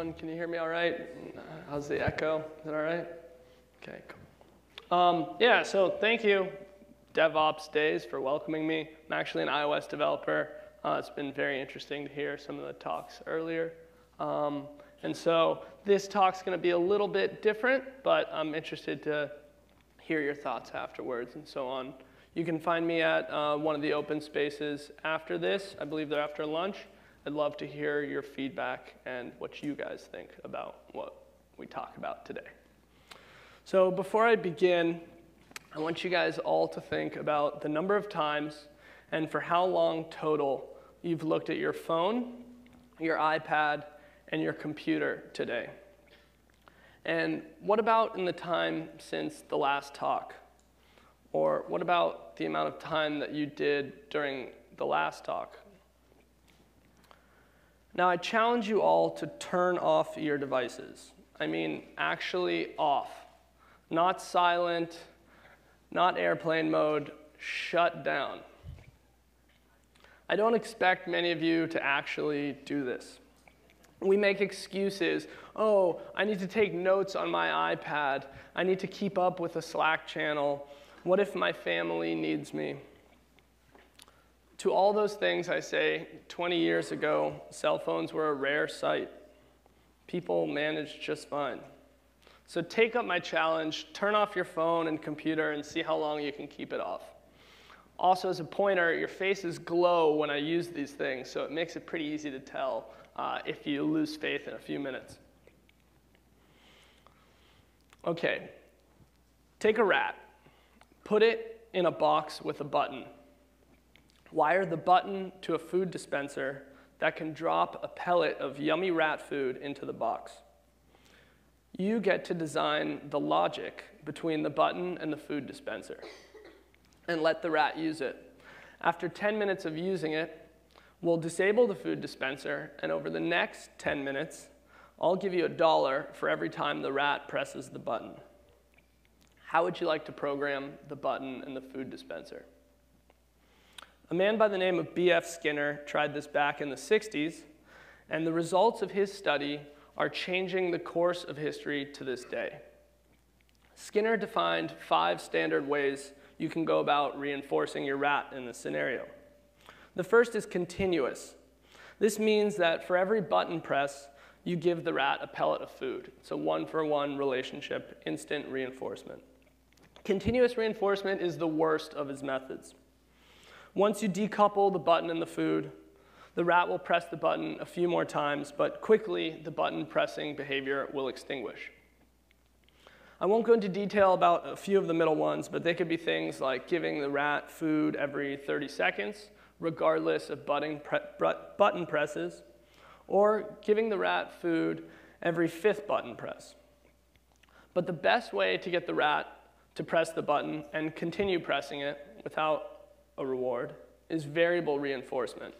Can you hear me all right? How's the echo? Is it all right? Okay, cool. Um, yeah, so thank you, DevOps Days, for welcoming me. I'm actually an iOS developer. Uh, it's been very interesting to hear some of the talks earlier. Um, and so this talk's going to be a little bit different, but I'm interested to hear your thoughts afterwards and so on. You can find me at uh, one of the open spaces after this. I believe they're after lunch. I'd love to hear your feedback and what you guys think about what we talk about today. So before I begin, I want you guys all to think about the number of times and for how long total you've looked at your phone, your iPad, and your computer today. And what about in the time since the last talk? Or what about the amount of time that you did during the last talk? Now, I challenge you all to turn off your devices. I mean, actually off. Not silent, not airplane mode, shut down. I don't expect many of you to actually do this. We make excuses. Oh, I need to take notes on my iPad. I need to keep up with a Slack channel. What if my family needs me? To all those things, I say 20 years ago, cell phones were a rare sight. People managed just fine. So take up my challenge, turn off your phone and computer, and see how long you can keep it off. Also, as a pointer, your faces glow when I use these things, so it makes it pretty easy to tell uh, if you lose faith in a few minutes. Okay, take a rat, put it in a box with a button. Wire the button to a food dispenser that can drop a pellet of yummy rat food into the box. You get to design the logic between the button and the food dispenser and let the rat use it. After 10 minutes of using it, we'll disable the food dispenser, and over the next 10 minutes, I'll give you a dollar for every time the rat presses the button. How would you like to program the button and the food dispenser? A man by the name of B.F. Skinner tried this back in the 60s, and the results of his study are changing the course of history to this day. Skinner defined five standard ways you can go about reinforcing your rat in this scenario. The first is continuous. This means that for every button press, you give the rat a pellet of food. It's a one for one relationship, instant reinforcement. Continuous reinforcement is the worst of his methods. Once you decouple the button and the food, the rat will press the button a few more times, but quickly the button pressing behavior will extinguish. I won't go into detail about a few of the middle ones, but they could be things like giving the rat food every 30 seconds, regardless of button, pre button presses, or giving the rat food every fifth button press. But the best way to get the rat to press the button and continue pressing it without a reward is variable reinforcement.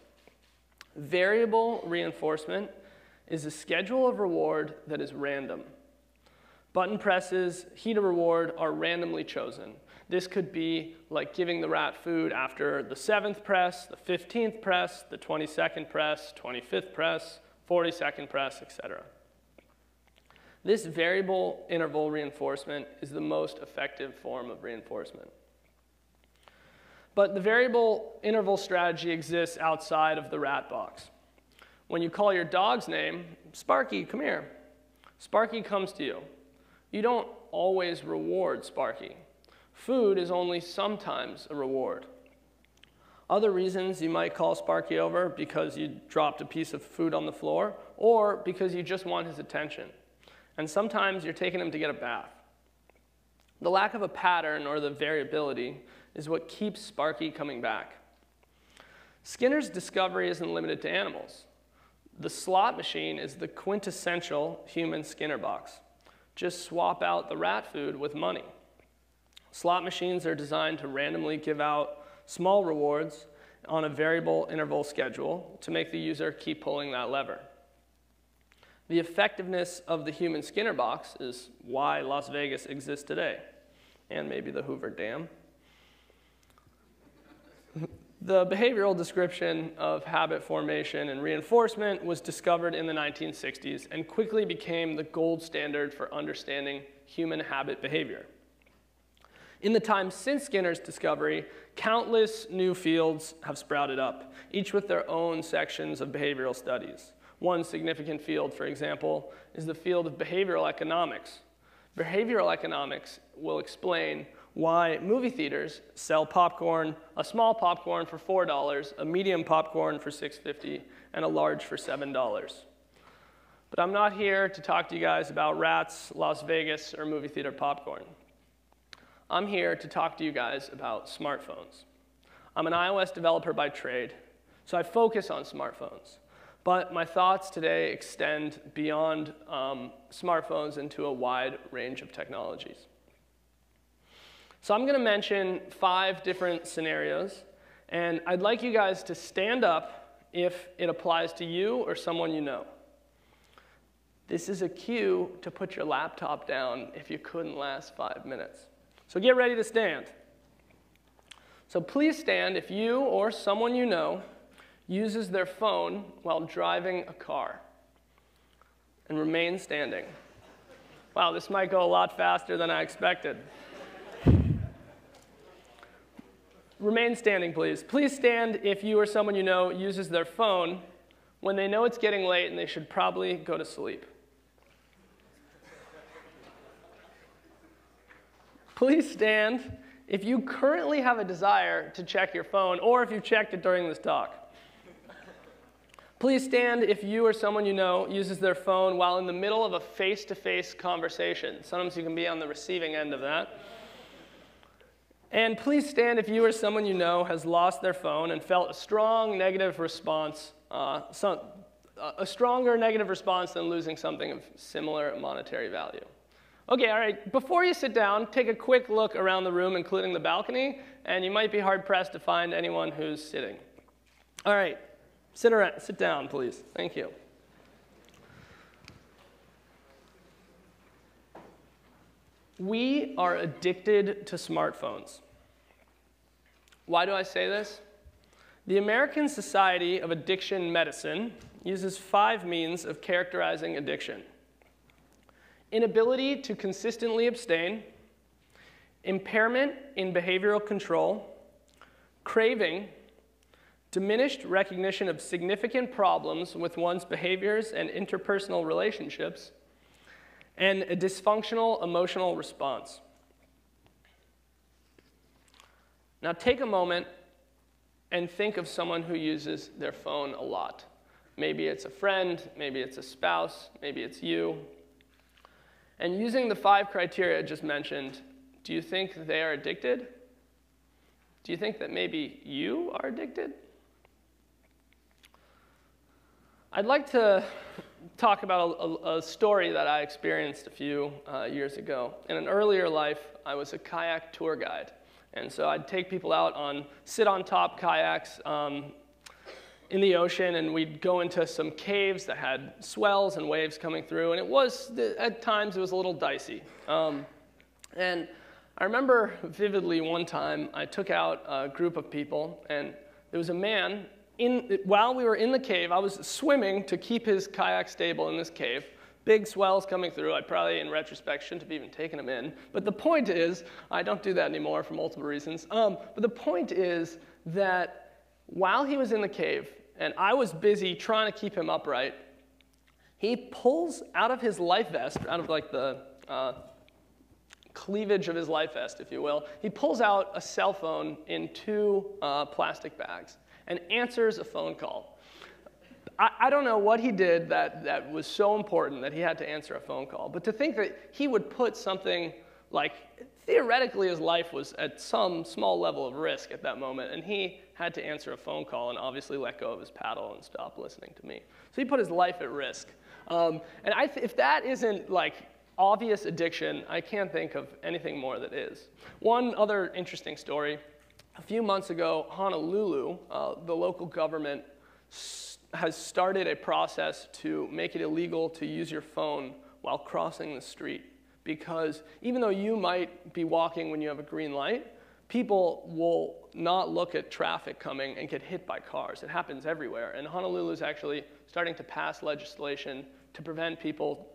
Variable reinforcement is a schedule of reward that is random. Button presses, heat of reward are randomly chosen. This could be like giving the rat food after the seventh press, the 15th press, the 22nd press, 25th press, 42nd press, etc. This variable interval reinforcement is the most effective form of reinforcement. But the variable interval strategy exists outside of the rat box. When you call your dog's name, Sparky, come here. Sparky comes to you. You don't always reward Sparky. Food is only sometimes a reward. Other reasons you might call Sparky over because you dropped a piece of food on the floor or because you just want his attention. And sometimes you're taking him to get a bath. The lack of a pattern or the variability is what keeps Sparky coming back. Skinner's discovery isn't limited to animals. The slot machine is the quintessential human Skinner box. Just swap out the rat food with money. Slot machines are designed to randomly give out small rewards on a variable interval schedule to make the user keep pulling that lever. The effectiveness of the human Skinner box is why Las Vegas exists today, and maybe the Hoover Dam. The behavioral description of habit formation and reinforcement was discovered in the 1960s and quickly became the gold standard for understanding human habit behavior. In the time since Skinner's discovery, countless new fields have sprouted up, each with their own sections of behavioral studies. One significant field, for example, is the field of behavioral economics. Behavioral economics will explain why movie theaters sell popcorn, a small popcorn for $4, a medium popcorn for $6.50, and a large for $7. But I'm not here to talk to you guys about rats, Las Vegas, or movie theater popcorn. I'm here to talk to you guys about smartphones. I'm an iOS developer by trade, so I focus on smartphones. But my thoughts today extend beyond um, smartphones into a wide range of technologies. So I'm going to mention five different scenarios, and I'd like you guys to stand up if it applies to you or someone you know. This is a cue to put your laptop down if you couldn't last five minutes. So get ready to stand. So please stand if you or someone you know uses their phone while driving a car. And remain standing. Wow, this might go a lot faster than I expected. Remain standing, please. Please stand if you or someone you know uses their phone when they know it's getting late and they should probably go to sleep. Please stand if you currently have a desire to check your phone or if you checked it during this talk. Please stand if you or someone you know uses their phone while in the middle of a face to face conversation. Sometimes you can be on the receiving end of that. And please stand if you or someone you know has lost their phone and felt a strong negative response, uh, some, a stronger negative response than losing something of similar monetary value. Okay, all right, before you sit down, take a quick look around the room, including the balcony, and you might be hard pressed to find anyone who's sitting. All right, sit, around, sit down, please. Thank you. We are addicted to smartphones. Why do I say this? The American Society of Addiction Medicine uses five means of characterizing addiction inability to consistently abstain, impairment in behavioral control, craving, diminished recognition of significant problems with one's behaviors and interpersonal relationships, and a dysfunctional emotional response. Now take a moment and think of someone who uses their phone a lot. Maybe it's a friend, maybe it's a spouse, maybe it's you, and using the five criteria I just mentioned, do you think they are addicted? Do you think that maybe you are addicted? I'd like to talk about a, a story that I experienced a few uh, years ago. In an earlier life, I was a kayak tour guide. And so I'd take people out on sit on top kayaks um, in the ocean and we'd go into some caves that had swells and waves coming through and it was at times it was a little dicey um, and i remember vividly one time i took out a group of people and there was a man in, while we were in the cave i was swimming to keep his kayak stable in this cave. Big swells coming through. I probably in retrospect shouldn't have even taken him in. But the point is i don't do that anymore for multiple reasons. Um, but the point is that while he was in the cave and I was busy trying to keep him upright. He pulls out of his life vest, out of like the uh, cleavage of his life vest, if you will, he pulls out a cell phone in two uh, plastic bags and answers a phone call. I, I don't know what he did that, that was so important that he had to answer a phone call, but to think that he would put something like theoretically his life was at some small level of risk at that moment, and he had to answer a phone call and obviously let go of his paddle and stop listening to me. So he put his life at risk. Um, and th- if that isn't like obvious addiction, I can't think of anything more that is. One other interesting story a few months ago, Honolulu, uh, the local government, has started a process to make it illegal to use your phone while crossing the street because even though you might be walking when you have a green light, people will not look at traffic coming and get hit by cars. It happens everywhere. And Honolulu is actually starting to pass legislation to prevent people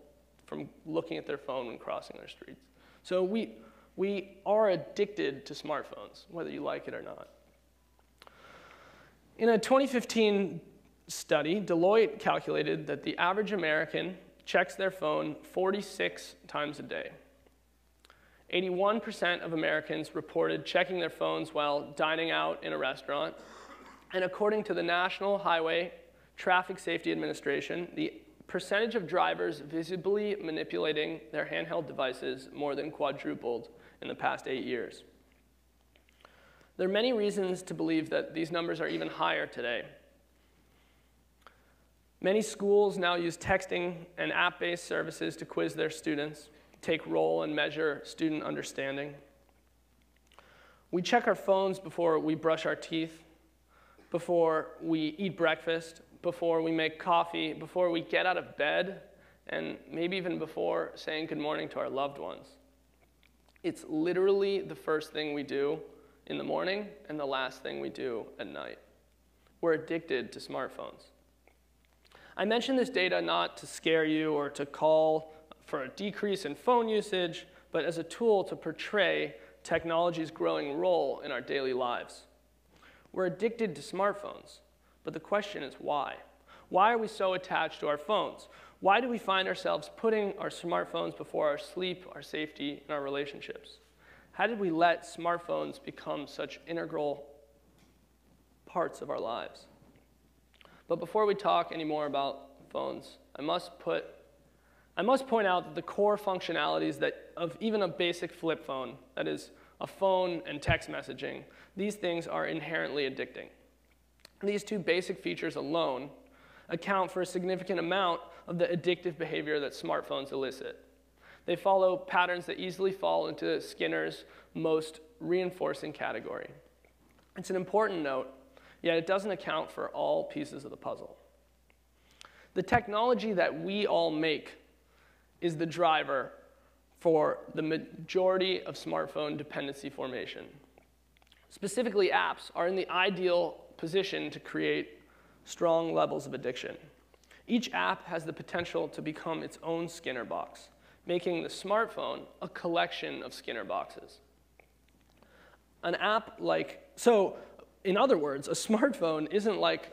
from looking at their phone when crossing their streets. So we, we are addicted to smartphones, whether you like it or not. In a 2015 study, Deloitte calculated that the average American checks their phone 46 times a day. 81% of Americans reported checking their phones while dining out in a restaurant. And according to the National Highway Traffic Safety Administration, the percentage of drivers visibly manipulating their handheld devices more than quadrupled in the past eight years. There are many reasons to believe that these numbers are even higher today. Many schools now use texting and app based services to quiz their students take roll and measure student understanding. We check our phones before we brush our teeth, before we eat breakfast, before we make coffee, before we get out of bed, and maybe even before saying good morning to our loved ones. It's literally the first thing we do in the morning and the last thing we do at night. We're addicted to smartphones. I mention this data not to scare you or to call for a decrease in phone usage, but as a tool to portray technology's growing role in our daily lives. We're addicted to smartphones, but the question is why? Why are we so attached to our phones? Why do we find ourselves putting our smartphones before our sleep, our safety, and our relationships? How did we let smartphones become such integral parts of our lives? But before we talk any more about phones, I must put I must point out that the core functionalities that of even a basic flip phone, that is a phone and text messaging, these things are inherently addicting. These two basic features alone account for a significant amount of the addictive behavior that smartphones elicit. They follow patterns that easily fall into Skinner's most reinforcing category. It's an important note, yet it doesn't account for all pieces of the puzzle. The technology that we all make is the driver for the majority of smartphone dependency formation. Specifically, apps are in the ideal position to create strong levels of addiction. Each app has the potential to become its own Skinner box, making the smartphone a collection of Skinner boxes. An app like, so in other words, a smartphone isn't like,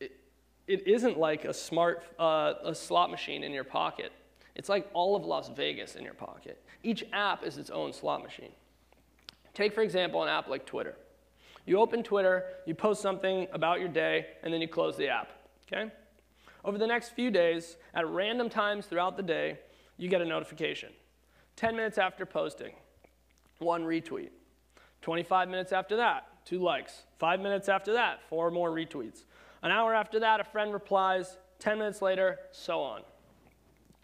it, isn't like a smart, uh, a slot machine in your pocket. It's like all of Las Vegas in your pocket. Each app is its own slot machine. Take, for example, an app like Twitter. You open Twitter, you post something about your day, and then you close the app, okay? Over the next few days, at random times throughout the day, you get a notification. 10 minutes after posting, one retweet. 25 minutes after that, two likes. Five minutes after that, four more retweets. An hour after that, a friend replies. 10 minutes later, so on.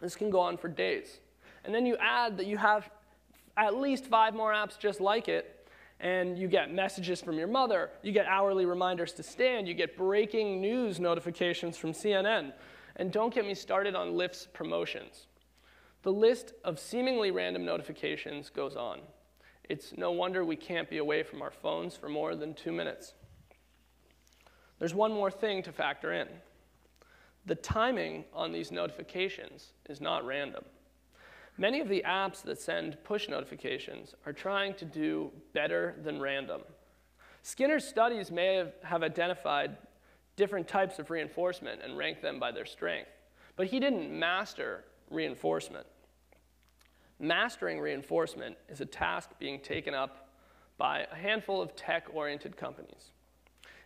This can go on for days. And then you add that you have at least five more apps just like it, and you get messages from your mother, you get hourly reminders to stand, you get breaking news notifications from CNN. And don't get me started on Lyft's promotions. The list of seemingly random notifications goes on. It's no wonder we can't be away from our phones for more than two minutes. There's one more thing to factor in. The timing on these notifications is not random. Many of the apps that send push notifications are trying to do better than random. Skinner's studies may have, have identified different types of reinforcement and ranked them by their strength, but he didn't master reinforcement. Mastering reinforcement is a task being taken up by a handful of tech oriented companies.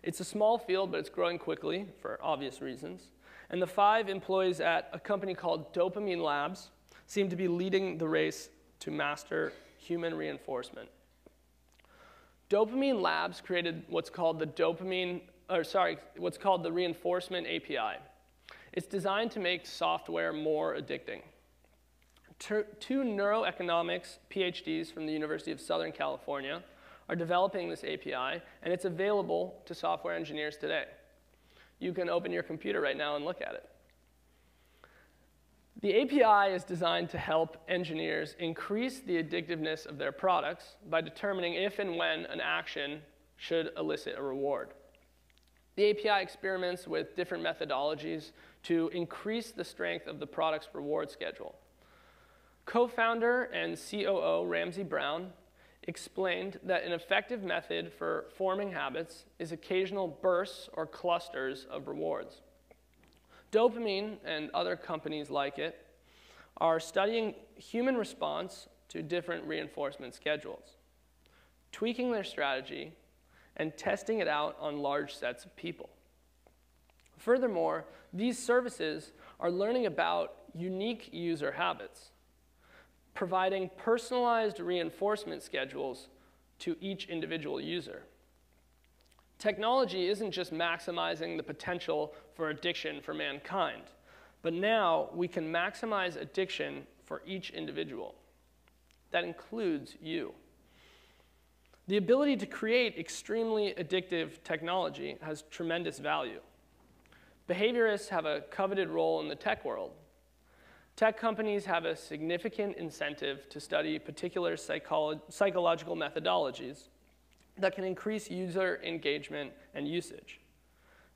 It's a small field, but it's growing quickly for obvious reasons. And the five employees at a company called Dopamine Labs seem to be leading the race to master human reinforcement. Dopamine Labs created what's called the dopamine, or sorry, what's called the reinforcement API. It's designed to make software more addicting. Two neuroeconomics PhDs from the University of Southern California are developing this API, and it's available to software engineers today. You can open your computer right now and look at it. The API is designed to help engineers increase the addictiveness of their products by determining if and when an action should elicit a reward. The API experiments with different methodologies to increase the strength of the product's reward schedule. Co founder and COO Ramsay Brown explained that an effective method for forming habits is occasional bursts or clusters of rewards. Dopamine and other companies like it are studying human response to different reinforcement schedules, tweaking their strategy, and testing it out on large sets of people. Furthermore, these services are learning about unique user habits, providing personalized reinforcement schedules to each individual user. Technology isn't just maximizing the potential for addiction for mankind, but now we can maximize addiction for each individual. That includes you. The ability to create extremely addictive technology has tremendous value. Behaviorists have a coveted role in the tech world. Tech companies have a significant incentive to study particular psycholo psychological methodologies that can increase user engagement and usage.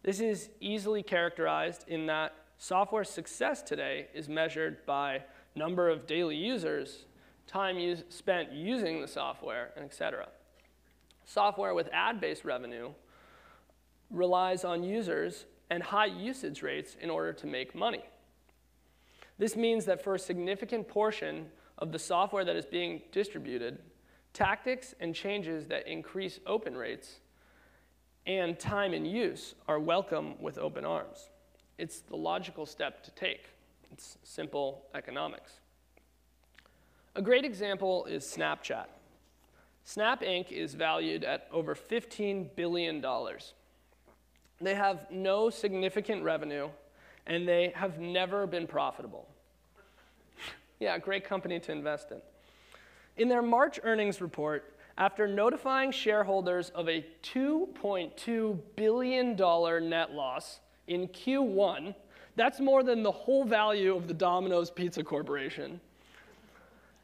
This is easily characterized in that software success today is measured by number of daily users, time use, spent using the software, and et cetera. Software with ad-based revenue relies on users and high usage rates in order to make money. This means that for a significant portion of the software that is being distributed, Tactics and changes that increase open rates and time in use are welcome with open arms. It's the logical step to take. It's simple economics. A great example is Snapchat. Snap Inc. is valued at over $15 billion. They have no significant revenue, and they have never been profitable. yeah, great company to invest in. In their March earnings report, after notifying shareholders of a $2.2 billion net loss in Q1, that's more than the whole value of the Domino's Pizza Corporation.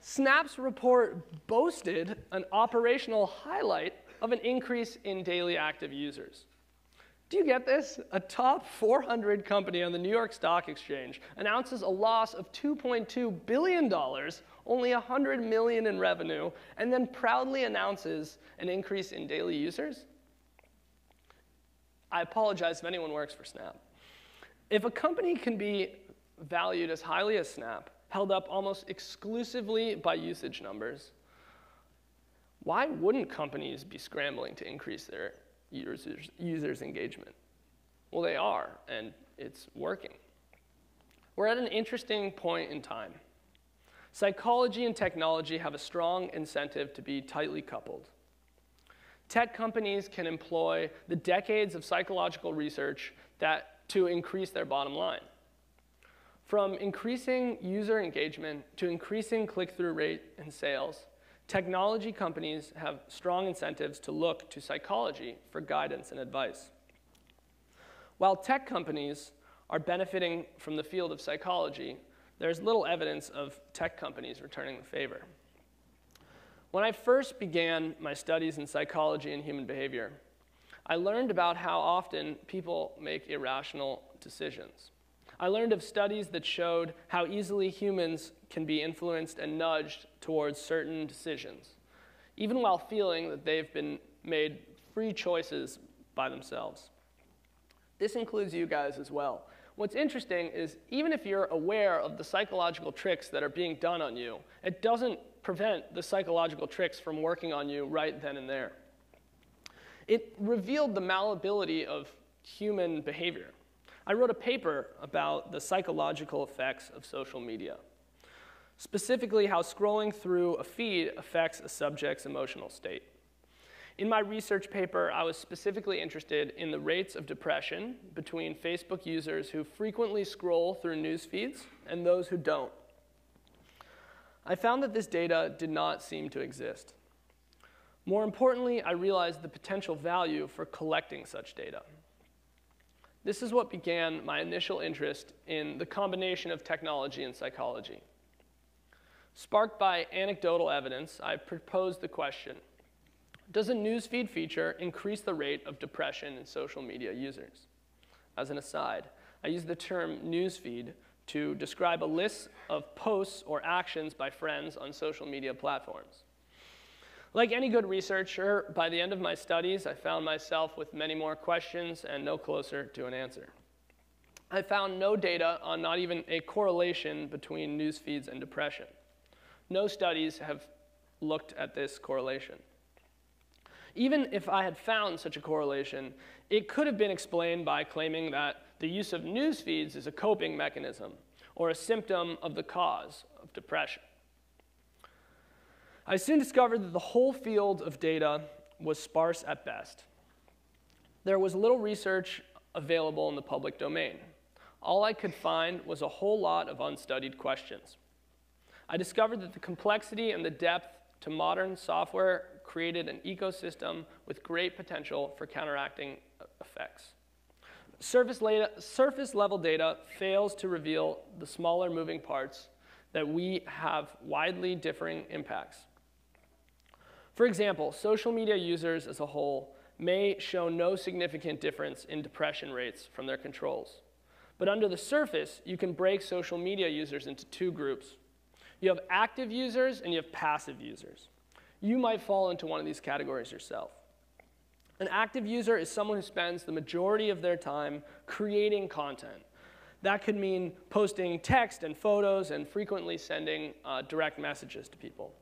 Snap's report boasted an operational highlight of an increase in daily active users. Do you get this? A top 400 company on the New York Stock Exchange announces a loss of $2.2 billion, only 100 million in revenue, and then proudly announces an increase in daily users? I apologize if anyone works for Snap. If a company can be valued as highly as Snap, held up almost exclusively by usage numbers, why wouldn't companies be scrambling to increase their users, users' engagement? Well, they are, and it's working. We're at an interesting point in time. Psychology and technology have a strong incentive to be tightly coupled. Tech companies can employ the decades of psychological research that, to increase their bottom line. From increasing user engagement to increasing click through rate and sales, Technology companies have strong incentives to look to psychology for guidance and advice. While tech companies are benefiting from the field of psychology, there's little evidence of tech companies returning the favor. When I first began my studies in psychology and human behavior, I learned about how often people make irrational decisions. I learned of studies that showed how easily humans can be influenced and nudged towards certain decisions, even while feeling that they've been made free choices by themselves. This includes you guys as well. What's interesting is even if you're aware of the psychological tricks that are being done on you, it doesn't prevent the psychological tricks from working on you right then and there. It revealed the malleability of human behavior. I wrote a paper about the psychological effects of social media, specifically how scrolling through a feed affects a subject's emotional state. In my research paper, I was specifically interested in the rates of depression between Facebook users who frequently scroll through news feeds and those who don't. I found that this data did not seem to exist. More importantly, I realized the potential value for collecting such data. This is what began my initial interest in the combination of technology and psychology. Sparked by anecdotal evidence, I proposed the question Does a newsfeed feature increase the rate of depression in social media users? As an aside, I use the term newsfeed to describe a list of posts or actions by friends on social media platforms. Like any good researcher, by the end of my studies, I found myself with many more questions and no closer to an answer. I found no data on not even a correlation between news feeds and depression. No studies have looked at this correlation. Even if I had found such a correlation, it could have been explained by claiming that the use of news feeds is a coping mechanism or a symptom of the cause of depression. I soon discovered that the whole field of data was sparse at best. There was little research available in the public domain. All I could find was a whole lot of unstudied questions. I discovered that the complexity and the depth to modern software created an ecosystem with great potential for counteracting effects. Surface, surface level data fails to reveal the smaller moving parts that we have widely differing impacts. For example, social media users as a whole may show no significant difference in depression rates from their controls. But under the surface, you can break social media users into two groups. You have active users and you have passive users. You might fall into one of these categories yourself. An active user is someone who spends the majority of their time creating content. That could mean posting text and photos and frequently sending uh, direct messages to people.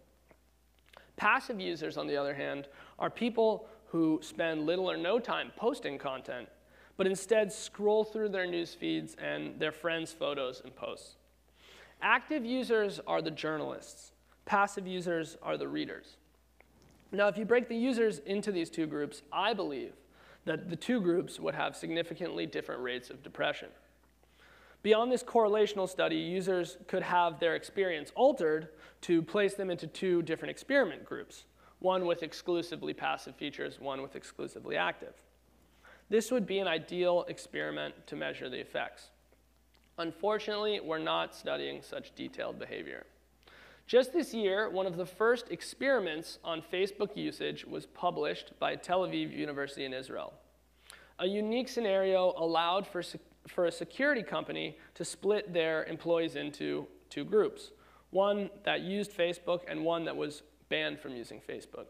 Passive users, on the other hand, are people who spend little or no time posting content, but instead scroll through their news feeds and their friends' photos and posts. Active users are the journalists. Passive users are the readers. Now, if you break the users into these two groups, I believe that the two groups would have significantly different rates of depression. Beyond this correlational study, users could have their experience altered to place them into two different experiment groups, one with exclusively passive features, one with exclusively active. This would be an ideal experiment to measure the effects. Unfortunately, we're not studying such detailed behavior. Just this year, one of the first experiments on Facebook usage was published by Tel Aviv University in Israel. A unique scenario allowed for, for a security company to split their employees into two groups one that used Facebook and one that was banned from using Facebook.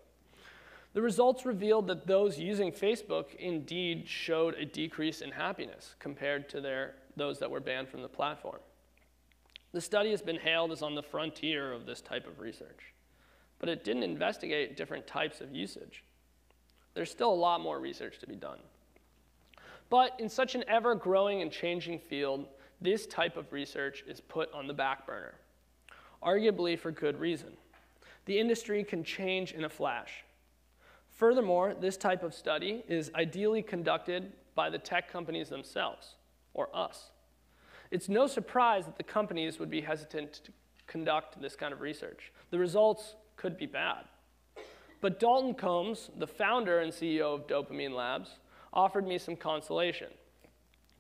The results revealed that those using Facebook indeed showed a decrease in happiness compared to their, those that were banned from the platform. The study has been hailed as on the frontier of this type of research, but it didn't investigate different types of usage. There's still a lot more research to be done. But in such an ever growing and changing field, this type of research is put on the back burner, arguably for good reason. The industry can change in a flash. Furthermore, this type of study is ideally conducted by the tech companies themselves, or us. It's no surprise that the companies would be hesitant to conduct this kind of research. The results could be bad. But Dalton Combs, the founder and CEO of Dopamine Labs, offered me some consolation.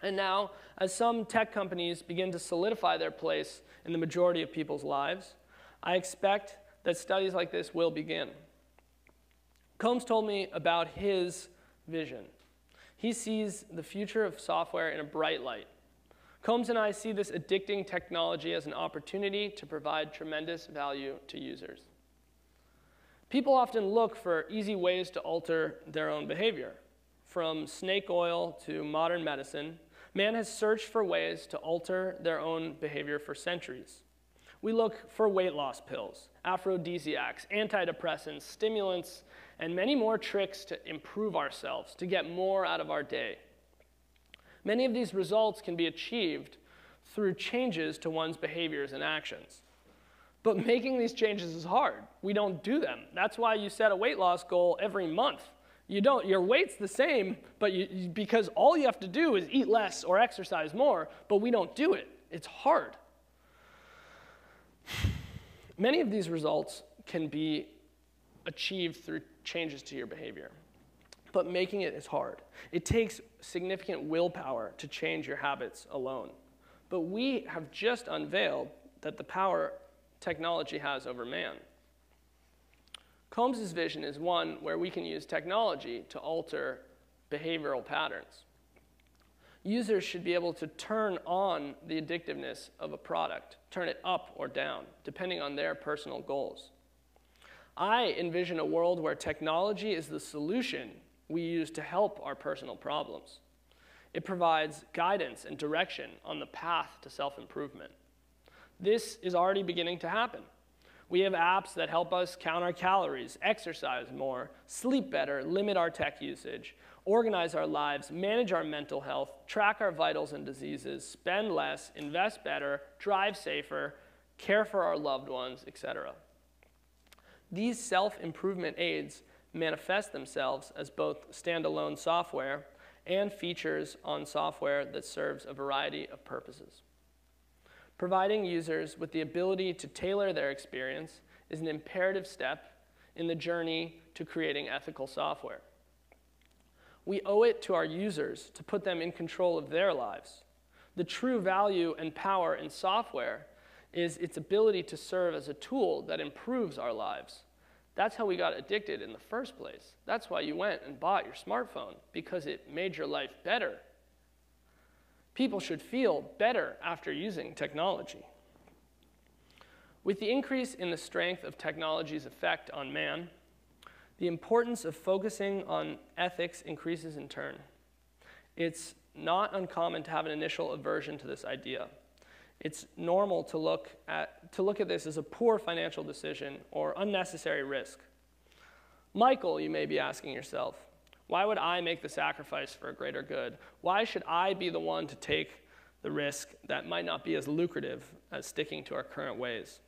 And now, as some tech companies begin to solidify their place in the majority of people's lives, I expect that studies like this will begin. Combs told me about his vision. He sees the future of software in a bright light. Combs and I see this addicting technology as an opportunity to provide tremendous value to users. People often look for easy ways to alter their own behavior. From snake oil to modern medicine, man has searched for ways to alter their own behavior for centuries. We look for weight loss pills, aphrodisiacs, antidepressants, stimulants, and many more tricks to improve ourselves, to get more out of our day. Many of these results can be achieved through changes to one's behaviors and actions. But making these changes is hard. We don't do them. That's why you set a weight loss goal every month. You don't, your weight's the same, but you, because all you have to do is eat less or exercise more, but we don't do it. It's hard. Many of these results can be achieved through changes to your behavior. But making it is hard. It takes significant willpower to change your habits alone. But we have just unveiled that the power technology has over man. Combs' vision is one where we can use technology to alter behavioral patterns. Users should be able to turn on the addictiveness of a product, turn it up or down, depending on their personal goals. I envision a world where technology is the solution we use to help our personal problems. It provides guidance and direction on the path to self improvement. This is already beginning to happen. We have apps that help us count our calories, exercise more, sleep better, limit our tech usage, organize our lives, manage our mental health, track our vitals and diseases, spend less, invest better, drive safer, care for our loved ones, etc. These self improvement aids manifest themselves as both standalone software and features on software that serves a variety of purposes. Providing users with the ability to tailor their experience is an imperative step in the journey to creating ethical software. We owe it to our users to put them in control of their lives. The true value and power in software is its ability to serve as a tool that improves our lives. That's how we got addicted in the first place. That's why you went and bought your smartphone, because it made your life better. People should feel better after using technology. With the increase in the strength of technology's effect on man, the importance of focusing on ethics increases in turn. It's not uncommon to have an initial aversion to this idea. It's normal to look at, to look at this as a poor financial decision or unnecessary risk. Michael, you may be asking yourself, why would I make the sacrifice for a greater good? Why should I be the one to take the risk that might not be as lucrative as sticking to our current ways?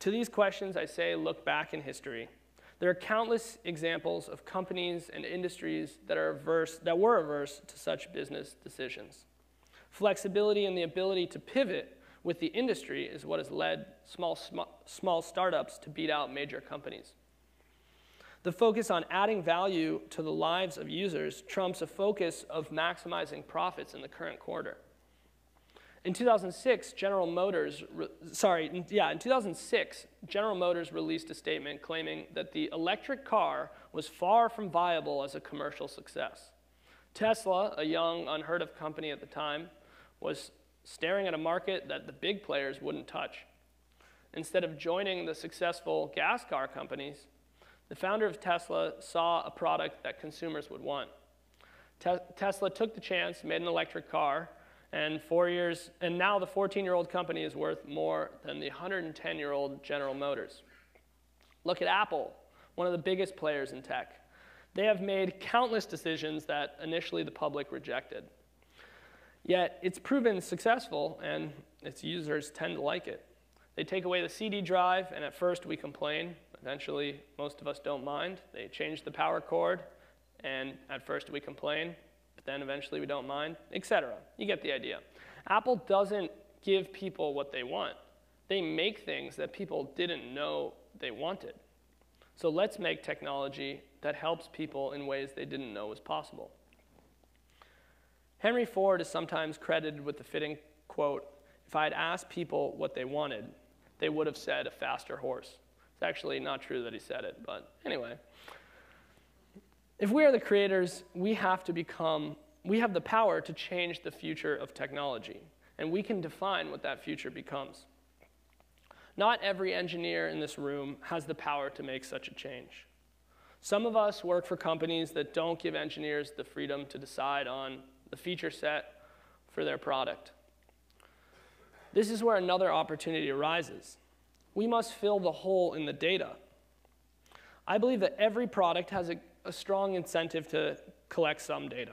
To these questions, I say look back in history. There are countless examples of companies and industries that, are averse, that were averse to such business decisions. Flexibility and the ability to pivot with the industry is what has led small, sm- small startups to beat out major companies. The focus on adding value to the lives of users trumps a focus of maximizing profits in the current quarter. In 2006, General Motors, sorry, yeah, in 2006, General Motors released a statement claiming that the electric car was far from viable as a commercial success. Tesla, a young, unheard of company at the time, was staring at a market that the big players wouldn't touch. Instead of joining the successful gas car companies, the founder of Tesla saw a product that consumers would want. Te- Tesla took the chance, made an electric car, and four years, and now the 14-year-old company is worth more than the 110-year-old General Motors. Look at Apple, one of the biggest players in tech. They have made countless decisions that initially the public rejected. Yet it's proven successful, and its users tend to like it. They take away the CD drive, and at first we complain. Eventually, most of us don't mind. They change the power cord, and at first we complain, but then eventually we don't mind, etc. You get the idea. Apple doesn't give people what they want. They make things that people didn't know they wanted. So let's make technology that helps people in ways they didn't know was possible. Henry Ford is sometimes credited with the fitting quote If I had asked people what they wanted, they would have said a faster horse. It's actually not true that he said it, but anyway. If we are the creators, we have to become, we have the power to change the future of technology, and we can define what that future becomes. Not every engineer in this room has the power to make such a change. Some of us work for companies that don't give engineers the freedom to decide on the feature set for their product. This is where another opportunity arises. We must fill the hole in the data. I believe that every product has a, a strong incentive to collect some data.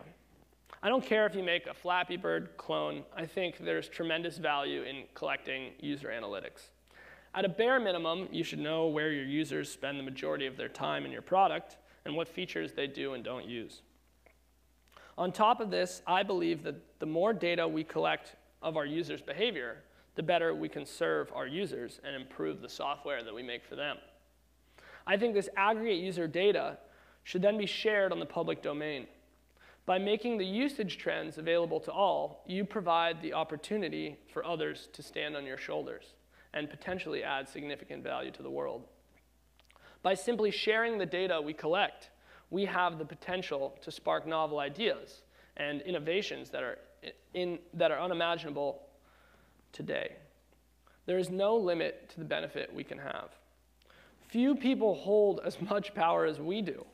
I don't care if you make a Flappy Bird clone, I think there's tremendous value in collecting user analytics. At a bare minimum, you should know where your users spend the majority of their time in your product and what features they do and don't use. On top of this, I believe that the more data we collect of our users' behavior, the better we can serve our users and improve the software that we make for them. I think this aggregate user data should then be shared on the public domain. By making the usage trends available to all, you provide the opportunity for others to stand on your shoulders and potentially add significant value to the world. By simply sharing the data we collect, we have the potential to spark novel ideas and innovations that are, in, that are unimaginable today. There is no limit to the benefit we can have. Few people hold as much power as we do.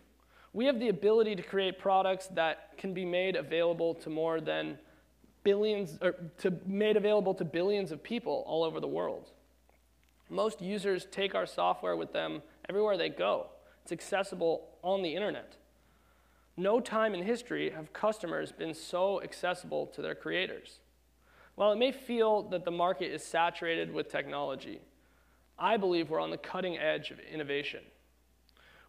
We have the ability to create products that can be made available to more than billions, or to made available to billions of people all over the world. Most users take our software with them everywhere they go. It's accessible on the internet. No time in history have customers been so accessible to their creators. While it may feel that the market is saturated with technology, I believe we're on the cutting edge of innovation.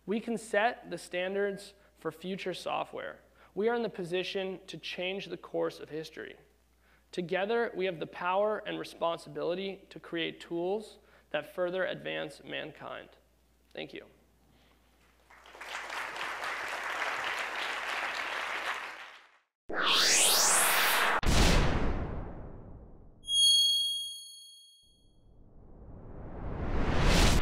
We can set the standards for future software. We are in the position to change the course of history. Together, we have the power and responsibility to create tools that further advance mankind. Thank you. You